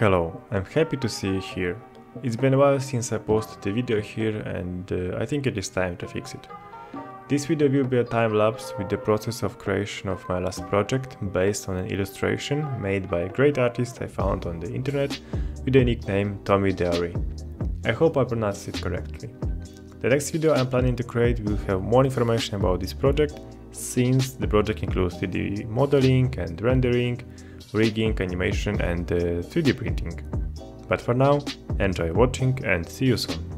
Hello, I'm happy to see you here. It's been a while since I posted a video here and uh, I think it is time to fix it. This video will be a time lapse with the process of creation of my last project based on an illustration made by a great artist I found on the internet with the nickname Tommy Diary. I hope I pronounced it correctly. The next video I'm planning to create will have more information about this project since the project includes 3D modeling and rendering, rigging, animation and uh, 3D printing. But for now, enjoy watching and see you soon.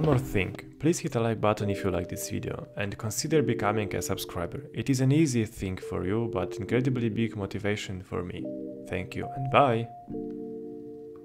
One more thing, please hit a like button if you like this video and consider becoming a subscriber. It is an easy thing for you but incredibly big motivation for me. Thank you and bye!